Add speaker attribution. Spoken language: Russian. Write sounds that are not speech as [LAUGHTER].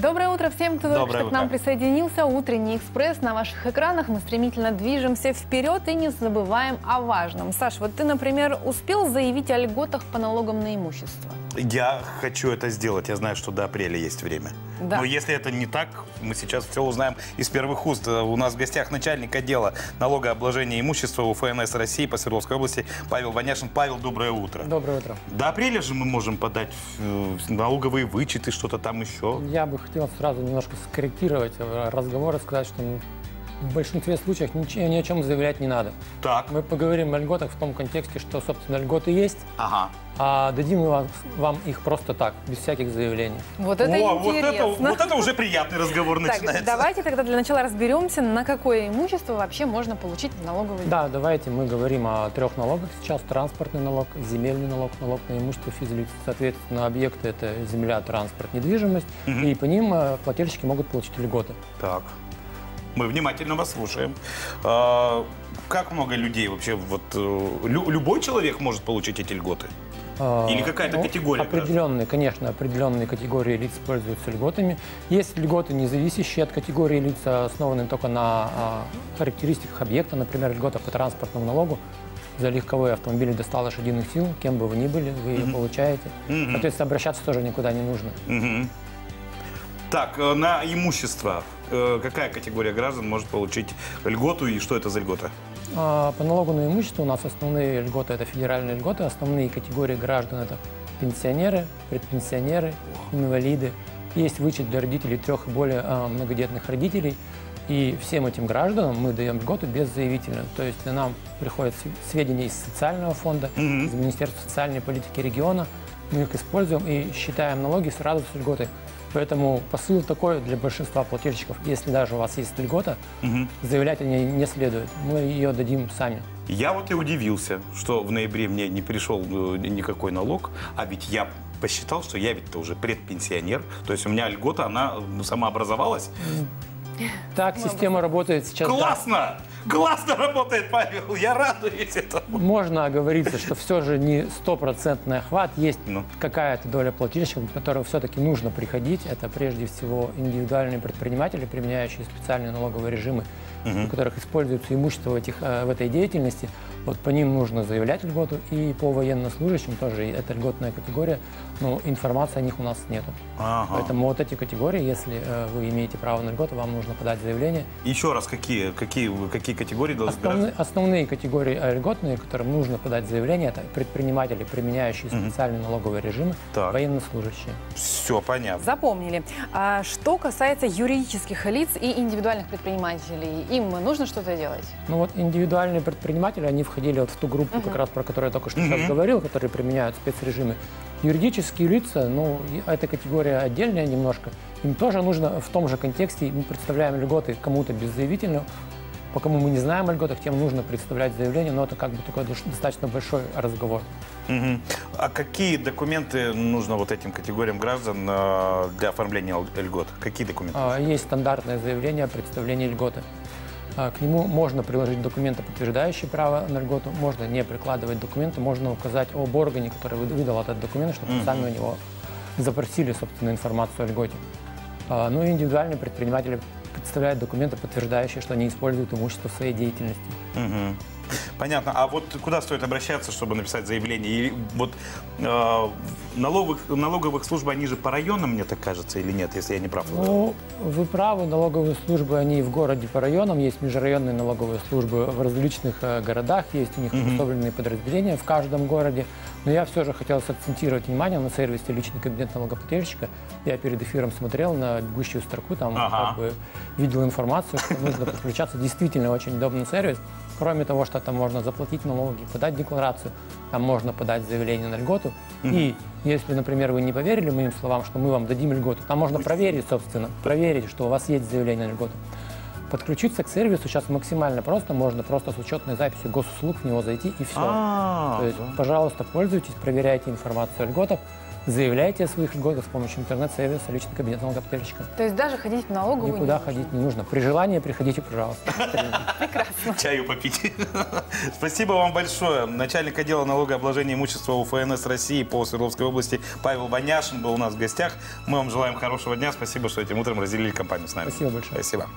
Speaker 1: Доброе утро всем, кто только что к нам присоединился. Утренний экспресс на ваших экранах. Мы стремительно движемся вперед и не забываем о важном. Саш, вот ты, например, успел заявить о льготах по налогам на имущество?
Speaker 2: Я хочу это сделать. Я знаю, что до апреля есть время.
Speaker 1: Да.
Speaker 2: Но если это не так, мы сейчас все узнаем из первых уст. У нас в гостях начальник отдела налогообложения имущества УФНС России по Свердловской области Павел Ваняшин. Павел, доброе утро.
Speaker 3: Доброе утро.
Speaker 2: До апреля же мы можем подать э, налоговые вычеты, что-то там еще.
Speaker 3: Я бы хотел сразу немножко скорректировать э, разговор и сказать, что в большинстве случаев ни о чем заявлять не надо.
Speaker 2: Так.
Speaker 3: Мы поговорим о льготах в том контексте, что, собственно, льготы есть,
Speaker 2: Ага.
Speaker 3: а дадим мы вам, вам их просто так, без всяких заявлений.
Speaker 1: Вот это
Speaker 2: О, вот
Speaker 1: интересно.
Speaker 2: это, вот это уже приятный разговор
Speaker 1: Так,
Speaker 2: начинается.
Speaker 1: давайте тогда для начала разберемся, на какое имущество вообще можно получить налоговый
Speaker 3: Да, давайте мы говорим о трех налогах сейчас. Транспортный налог, земельный налог, налог на имущество физлиц. Соответственно, объекты – это земля, транспорт, недвижимость. И по ним э, плательщики могут получить льготы.
Speaker 2: Так. Мы внимательно вас слушаем. А, как много людей вообще, вот э, лю- любой человек может получить эти льготы?
Speaker 3: А,
Speaker 2: Или какая-то категория
Speaker 3: Определенные, конечно, определенные категории лиц пользуются льготами. Есть льготы, не зависящие от категории лиц, а основанные только на а, характеристиках объекта, например, льгота по транспортному налогу. За легковой автомобиль до 100 лошадиных сил, кем бы вы ни были, вы ее получаете.
Speaker 2: Мгм.
Speaker 3: Соответственно, обращаться тоже никуда не нужно.
Speaker 2: Мгм. Так, э, на имущество какая категория граждан может получить льготу и что это за льгота?
Speaker 3: А, По налогу на имущество у нас основные льготы – это федеральные льготы. Основные категории граждан – это пенсионеры, предпенсионеры, инвалиды. Есть вычет для родителей трех и более а, многодетных родителей. И всем этим гражданам мы даем льготу беззаявительно. То есть нам приходят св- сведения из социального фонда,
Speaker 2: Мгм.
Speaker 3: из Министерства социальной политики региона. Мы их используем и считаем налоги сразу с льготой. Поэтому посыл такой для большинства плательщиков. Если даже у вас есть льгота,
Speaker 2: Мгм.
Speaker 3: заявлять о ней не следует. Мы ее дадим сами.
Speaker 2: Я вот и удивился, что в ноябре мне не пришел э, никакой налог, а ведь я посчитал, что я ведь-то уже предпенсионер, то есть у меня льгота, она э, самообразовалась.
Speaker 3: Так система работает сейчас. да.
Speaker 2: Классно! Работает, Павел, я радуюсь этому.
Speaker 3: Можно оговориться, что все же не стопроцентный охват. Есть
Speaker 2: Ну.
Speaker 3: какая-то доля плательщиков, которым все-таки нужно приходить. Это прежде всего индивидуальные предприниматели, применяющие специальные налоговые режимы, у которых используется имущество в, этих, э, в этой деятельности. Вот по ним нужно заявлять льготу. И по военнослужащим тоже это льготная категория, но информации о них у нас нету.
Speaker 2: Ага.
Speaker 3: Поэтому вот эти категории, если э, вы имеете право на льготу, вам нужно подать заявление.
Speaker 2: Еще раз, какие, какие, какие категории должны
Speaker 3: Основные, основные категории э, льготные, которым нужно подать заявление, это предприниматели, применяющие специальные налоговые режимы,
Speaker 2: Так.
Speaker 3: военнослужащие.
Speaker 2: Все понятно.
Speaker 1: Запомнили. А что касается юридических лиц и индивидуальных предпринимателей, им нужно что-то делать?
Speaker 3: Ну вот индивидуальные предприниматели, они входили вот в ту группу, как раз про которую я только что сейчас говорил, которые применяют спецрежимы. Юридические лица, ну, эта категория отдельная немножко. Им тоже нужно в том же контексте, мы представляем льготы кому-то беззаявительно, по кому мы не знаем о льготах, тем нужно представлять заявление, но это как бы такой достаточно большой разговор.
Speaker 2: Мгм. А какие документы нужно вот этим категориям граждан э, для оформления льгот? Какие документы?
Speaker 3: А, Есть стандартное заявление о представлении льготы. А, К нему можно приложить документы, подтверждающие право на льготу, можно не прикладывать документы, можно указать об органе, который выд- выдал этот документ, чтобы сами у него запросили, собственно, информацию о льготе. А, Ну и индивидуальные предприниматели представляют документы, подтверждающие, что они используют имущество в своей деятельности.
Speaker 2: Мгм. Понятно. А вот куда стоит обращаться, чтобы написать заявление? И вот э, налоговых, налоговых служб, они же по районам, мне так кажется, или нет, если я не прав?
Speaker 3: Ну, вы правы, налоговые службы, они в городе по районам, есть межрайонные налоговые службы в различных э, городах, есть у них обособленные подразделения в каждом городе. Но я все же хотел сакцентировать внимание на сервисе «Личный кабинет налогоплательщика». Я перед эфиром смотрел на бегущую строку, там
Speaker 2: Ага.
Speaker 3: как бы видел информацию, что нужно подключаться. Действительно очень удобный сервис. Кроме того, что там можно заплатить налоги, подать декларацию, там можно подать заявление на льготу. И если, например, вы не поверили моим словам, что мы вам дадим льготу, там можно проверить, собственно, проверить, что у вас есть заявление на льготу. Подключиться к сервису сейчас максимально просто, можно просто с учетной записью госуслуг в него зайти и все.
Speaker 2: А,
Speaker 3: То есть,
Speaker 2: да.
Speaker 3: пожалуйста, пользуйтесь, проверяйте информацию о льготах. заявляйте о своих льготах с помощью интернет-сервиса личный кабинет налогоплательщика.
Speaker 1: То есть даже ходить в налоговую не
Speaker 3: Никуда
Speaker 1: нужно.
Speaker 3: ходить не нужно. При желании приходите, пожалуйста.
Speaker 2: Чаю попить. [LAUGHS] Спасибо вам большое. Начальник отдела налогообложения имущества УФНС России по Свердловской области Павел Баняшин был у нас в гостях. Мы вам желаем хорошего дня. Спасибо, что этим утром разделили компанию с нами.
Speaker 3: Спасибо большое.
Speaker 2: Спасибо.